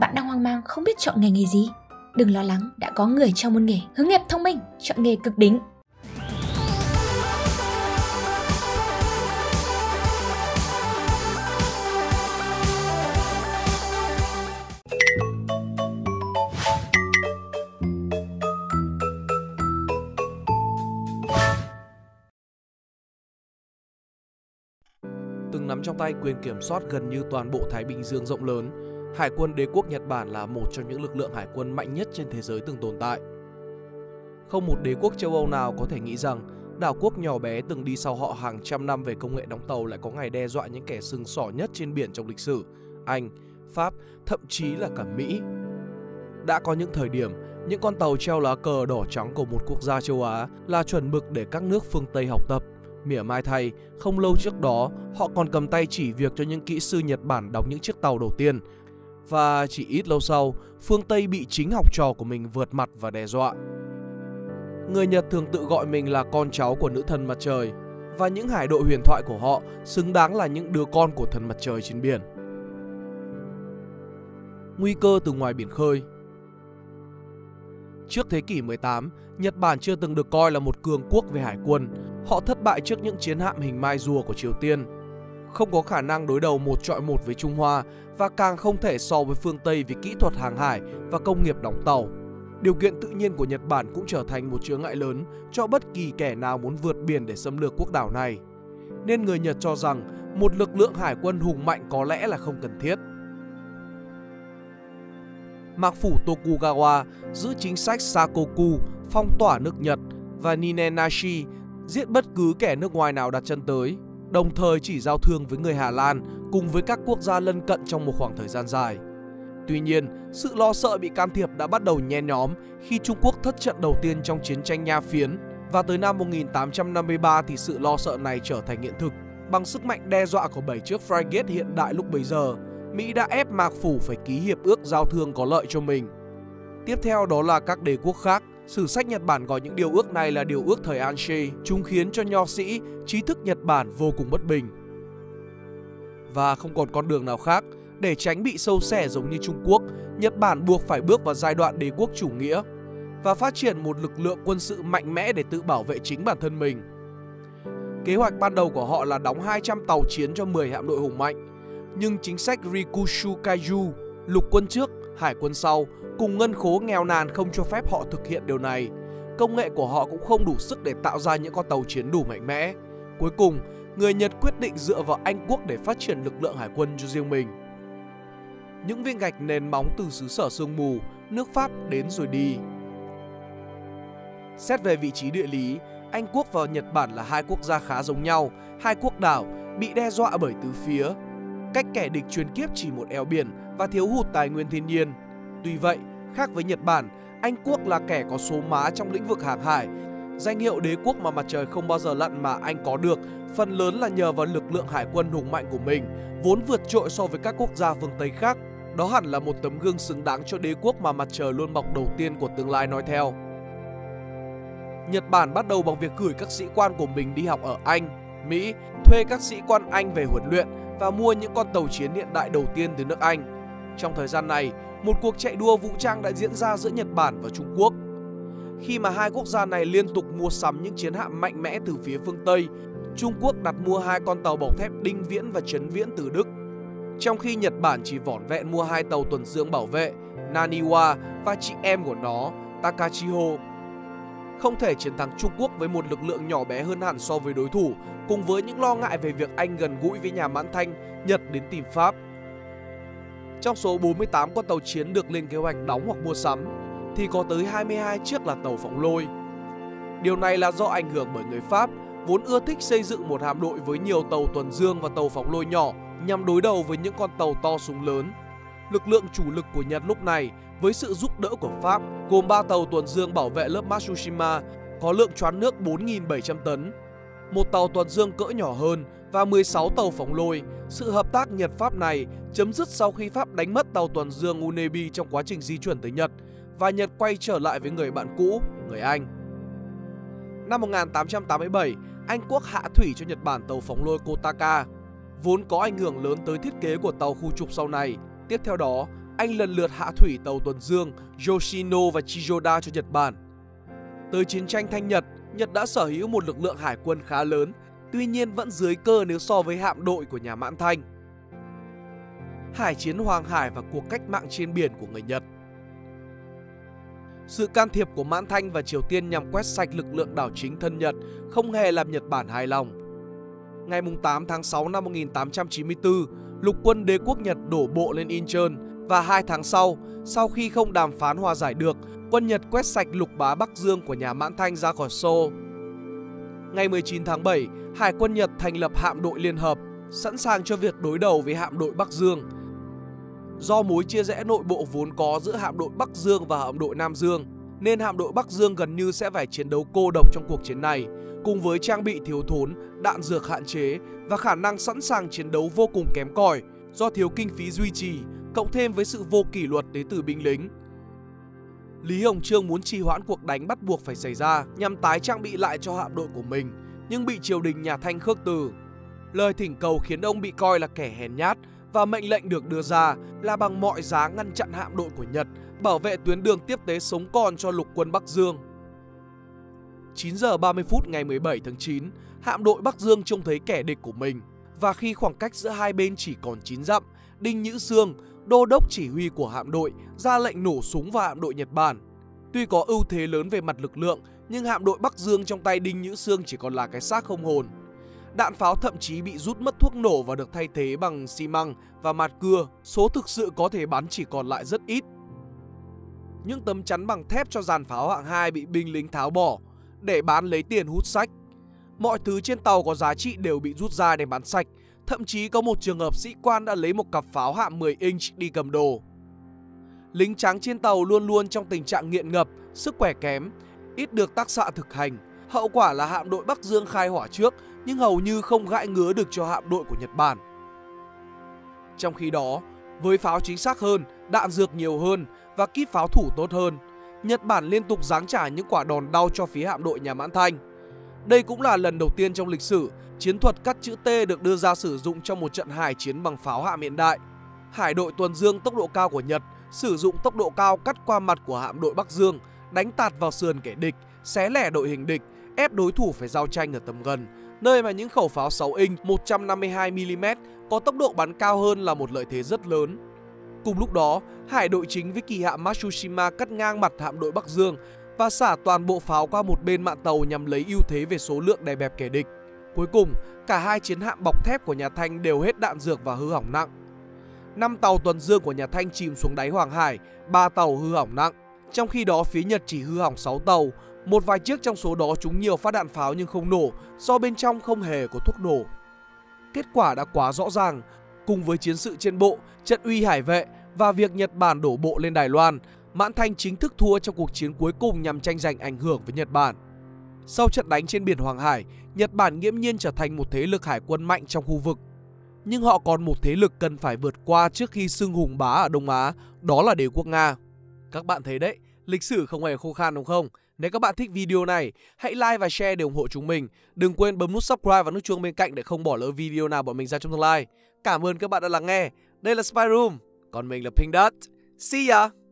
Bạn đang hoang mang không biết chọn nghề nghề gì? Đừng lo lắng, đã có người trong môn nghề hướng nghiệp thông minh, chọn nghề cực đỉnh. Từng nắm trong tay quyền kiểm soát gần như toàn bộ Thái Bình Dương rộng lớn, Hải quân đế quốc Nhật Bản là một trong những lực lượng hải quân mạnh nhất trên thế giới từng tồn tại. Không một đế quốc châu Âu nào có thể nghĩ rằng đảo quốc nhỏ bé từng đi sau họ hàng trăm năm về công nghệ đóng tàu lại có ngày đe dọa những kẻ sừng sỏ nhất trên biển trong lịch sử, Anh, Pháp, thậm chí là cả Mỹ. Đã có những thời điểm, những con tàu treo lá cờ đỏ trắng của một quốc gia châu Á là chuẩn mực để các nước phương Tây học tập. Mỉa mai thay, không lâu trước đó, họ còn cầm tay chỉ việc cho những kỹ sư Nhật Bản đóng những chiếc tàu đầu tiên, và chỉ ít lâu sau, phương Tây bị chính học trò của mình vượt mặt và đe dọa. Người Nhật thường tự gọi mình là con cháu của nữ thần mặt trời và những hải đội huyền thoại của họ xứng đáng là những đứa con của thần mặt trời trên biển. Nguy cơ từ ngoài biển khơi Trước thế kỷ 18, Nhật Bản chưa từng được coi là một cường quốc về hải quân. Họ thất bại trước những chiến hạm hình mai rùa của Triều Tiên không có khả năng đối đầu một trọi một với Trung Hoa và càng không thể so với phương Tây về kỹ thuật hàng hải và công nghiệp đóng tàu. Điều kiện tự nhiên của Nhật Bản cũng trở thành một chướng ngại lớn cho bất kỳ kẻ nào muốn vượt biển để xâm lược quốc đảo này. Nên người Nhật cho rằng một lực lượng hải quân hùng mạnh có lẽ là không cần thiết. Mạc phủ Tokugawa giữ chính sách Sakoku, phong tỏa nước Nhật và Ninenashi giết bất cứ kẻ nước ngoài nào đặt chân tới đồng thời chỉ giao thương với người Hà Lan cùng với các quốc gia lân cận trong một khoảng thời gian dài. Tuy nhiên, sự lo sợ bị can thiệp đã bắt đầu nhen nhóm khi Trung Quốc thất trận đầu tiên trong chiến tranh Nha Phiến và tới năm 1853 thì sự lo sợ này trở thành hiện thực. Bằng sức mạnh đe dọa của bảy chiếc frigate hiện đại lúc bấy giờ, Mỹ đã ép Mạc Phủ phải ký hiệp ước giao thương có lợi cho mình. Tiếp theo đó là các đế quốc khác Sử sách Nhật Bản gọi những điều ước này là điều ước thời Anshi, chúng khiến cho nho sĩ, trí thức Nhật Bản vô cùng bất bình. Và không còn con đường nào khác, để tránh bị sâu xẻ giống như Trung Quốc, Nhật Bản buộc phải bước vào giai đoạn đế quốc chủ nghĩa và phát triển một lực lượng quân sự mạnh mẽ để tự bảo vệ chính bản thân mình. Kế hoạch ban đầu của họ là đóng 200 tàu chiến cho 10 hạm đội hùng mạnh, nhưng chính sách Rikushu Kaiju, lục quân trước, hải quân sau cùng ngân khố nghèo nàn không cho phép họ thực hiện điều này. Công nghệ của họ cũng không đủ sức để tạo ra những con tàu chiến đủ mạnh mẽ. Cuối cùng, người Nhật quyết định dựa vào Anh quốc để phát triển lực lượng hải quân cho riêng mình. Những viên gạch nền móng từ xứ sở sương mù, nước Pháp đến rồi đi. Xét về vị trí địa lý, Anh quốc và Nhật Bản là hai quốc gia khá giống nhau, hai quốc đảo bị đe dọa bởi tứ phía. Cách kẻ địch truyền kiếp chỉ một eo biển và thiếu hụt tài nguyên thiên nhiên. Tuy vậy, khác với Nhật Bản, Anh quốc là kẻ có số má trong lĩnh vực hàng hải. Danh hiệu đế quốc mà mặt trời không bao giờ lặn mà Anh có được phần lớn là nhờ vào lực lượng hải quân hùng mạnh của mình, vốn vượt trội so với các quốc gia phương Tây khác. Đó hẳn là một tấm gương xứng đáng cho đế quốc mà mặt trời luôn mọc đầu tiên của tương lai nói theo. Nhật Bản bắt đầu bằng việc gửi các sĩ quan của mình đi học ở Anh, Mỹ, thuê các sĩ quan Anh về huấn luyện và mua những con tàu chiến hiện đại đầu tiên từ nước Anh. Trong thời gian này, một cuộc chạy đua vũ trang đã diễn ra giữa Nhật Bản và Trung Quốc. Khi mà hai quốc gia này liên tục mua sắm những chiến hạm mạnh mẽ từ phía phương Tây, Trung Quốc đặt mua hai con tàu bọc thép Đinh Viễn và Trấn Viễn từ Đức. Trong khi Nhật Bản chỉ vỏn vẹn mua hai tàu tuần dương bảo vệ Naniwa và chị em của nó Takachiho. Không thể chiến thắng Trung Quốc với một lực lượng nhỏ bé hơn hẳn so với đối thủ, cùng với những lo ngại về việc Anh gần gũi với nhà mãn thanh, Nhật đến tìm Pháp. Trong số 48 con tàu chiến được lên kế hoạch đóng hoặc mua sắm thì có tới 22 chiếc là tàu phóng lôi. Điều này là do ảnh hưởng bởi người Pháp vốn ưa thích xây dựng một hạm đội với nhiều tàu tuần dương và tàu phóng lôi nhỏ nhằm đối đầu với những con tàu to súng lớn. Lực lượng chủ lực của Nhật lúc này với sự giúp đỡ của Pháp gồm 3 tàu tuần dương bảo vệ lớp Matsushima có lượng choán nước 4.700 tấn, một tàu tuần dương cỡ nhỏ hơn và 16 tàu phóng lôi. Sự hợp tác Nhật-Pháp này chấm dứt sau khi Pháp đánh mất tàu tuần dương Unebi trong quá trình di chuyển tới Nhật và Nhật quay trở lại với người bạn cũ, người Anh. Năm 1887, Anh quốc hạ thủy cho Nhật Bản tàu phóng lôi Kotaka, vốn có ảnh hưởng lớn tới thiết kế của tàu khu trục sau này. Tiếp theo đó, anh lần lượt hạ thủy tàu tuần dương Yoshino và Chiyoda cho Nhật Bản. Tới chiến tranh Thanh Nhật, Nhật đã sở hữu một lực lượng hải quân khá lớn, tuy nhiên vẫn dưới cơ nếu so với hạm đội của nhà Mãn Thanh. Hải chiến Hoàng Hải và cuộc cách mạng trên biển của người Nhật sự can thiệp của Mãn Thanh và Triều Tiên nhằm quét sạch lực lượng đảo chính thân Nhật không hề làm Nhật Bản hài lòng. Ngày 8 tháng 6 năm 1894, lục quân đế quốc Nhật đổ bộ lên Incheon và hai tháng sau, sau khi không đàm phán hòa giải được, quân Nhật quét sạch lục bá Bắc Dương của nhà Mãn Thanh ra khỏi Xô. Ngày 19 tháng 7, Hải quân Nhật thành lập hạm đội liên hợp, sẵn sàng cho việc đối đầu với hạm đội Bắc Dương. Do mối chia rẽ nội bộ vốn có giữa hạm đội Bắc Dương và hạm đội Nam Dương, nên hạm đội Bắc Dương gần như sẽ phải chiến đấu cô độc trong cuộc chiến này, cùng với trang bị thiếu thốn, đạn dược hạn chế và khả năng sẵn sàng chiến đấu vô cùng kém cỏi do thiếu kinh phí duy trì, cộng thêm với sự vô kỷ luật đến từ binh lính. Lý Hồng Trương muốn trì hoãn cuộc đánh bắt buộc phải xảy ra nhằm tái trang bị lại cho hạm đội của mình, nhưng bị triều đình nhà Thanh khước từ. Lời thỉnh cầu khiến ông bị coi là kẻ hèn nhát và mệnh lệnh được đưa ra là bằng mọi giá ngăn chặn hạm đội của Nhật, bảo vệ tuyến đường tiếp tế sống còn cho lục quân Bắc Dương. 9 giờ 30 phút ngày 17 tháng 9, hạm đội Bắc Dương trông thấy kẻ địch của mình và khi khoảng cách giữa hai bên chỉ còn 9 dặm, Đinh Nhữ Sương, đô đốc chỉ huy của hạm đội, ra lệnh nổ súng vào hạm đội Nhật Bản. Tuy có ưu thế lớn về mặt lực lượng, nhưng hạm đội Bắc Dương trong tay Đinh Nhữ Sương chỉ còn là cái xác không hồn. Đạn pháo thậm chí bị rút mất thuốc nổ và được thay thế bằng xi măng và mạt cưa. Số thực sự có thể bắn chỉ còn lại rất ít. Những tấm chắn bằng thép cho dàn pháo hạng 2 bị binh lính tháo bỏ để bán lấy tiền hút sách. Mọi thứ trên tàu có giá trị đều bị rút ra để bán sạch. Thậm chí có một trường hợp sĩ quan đã lấy một cặp pháo hạng 10 inch đi cầm đồ. Lính trắng trên tàu luôn luôn trong tình trạng nghiện ngập, sức khỏe kém, ít được tác xạ thực hành. Hậu quả là hạm đội Bắc Dương khai hỏa trước nhưng hầu như không gãi ngứa được cho hạm đội của Nhật Bản. Trong khi đó, với pháo chính xác hơn, đạn dược nhiều hơn và kíp pháo thủ tốt hơn, Nhật Bản liên tục giáng trả những quả đòn đau cho phía hạm đội nhà Mãn Thanh. Đây cũng là lần đầu tiên trong lịch sử chiến thuật cắt chữ T được đưa ra sử dụng trong một trận hải chiến bằng pháo hạm hiện đại. Hải đội tuần dương tốc độ cao của Nhật sử dụng tốc độ cao cắt qua mặt của hạm đội Bắc Dương, đánh tạt vào sườn kẻ địch, xé lẻ đội hình địch, ép đối thủ phải giao tranh ở tầm gần, nơi mà những khẩu pháo 6 inch 152mm có tốc độ bắn cao hơn là một lợi thế rất lớn. Cùng lúc đó, hải đội chính với kỳ hạm Matsushima cắt ngang mặt hạm đội Bắc Dương và xả toàn bộ pháo qua một bên mạn tàu nhằm lấy ưu thế về số lượng đè bẹp kẻ địch. Cuối cùng, cả hai chiến hạm bọc thép của nhà Thanh đều hết đạn dược và hư hỏng nặng. Năm tàu tuần dương của nhà Thanh chìm xuống đáy Hoàng Hải, ba tàu hư hỏng nặng. Trong khi đó phía Nhật chỉ hư hỏng 6 tàu, một vài chiếc trong số đó trúng nhiều phát đạn pháo nhưng không nổ do bên trong không hề có thuốc nổ. Kết quả đã quá rõ ràng, cùng với chiến sự trên bộ, trận uy hải vệ và việc Nhật Bản đổ bộ lên Đài Loan, Mãn Thanh chính thức thua trong cuộc chiến cuối cùng nhằm tranh giành ảnh hưởng với Nhật Bản. Sau trận đánh trên biển Hoàng Hải, Nhật Bản nghiễm nhiên trở thành một thế lực hải quân mạnh trong khu vực. Nhưng họ còn một thế lực cần phải vượt qua trước khi xưng hùng bá ở Đông Á, đó là đế quốc Nga. Các bạn thấy đấy, lịch sử không hề khô khan đúng không? Nếu các bạn thích video này, hãy like và share để ủng hộ chúng mình. Đừng quên bấm nút subscribe và nút chuông bên cạnh để không bỏ lỡ video nào bọn mình ra trong tương lai. Cảm ơn các bạn đã lắng nghe. Đây là Spy Room, còn mình là Pink Dot. See ya!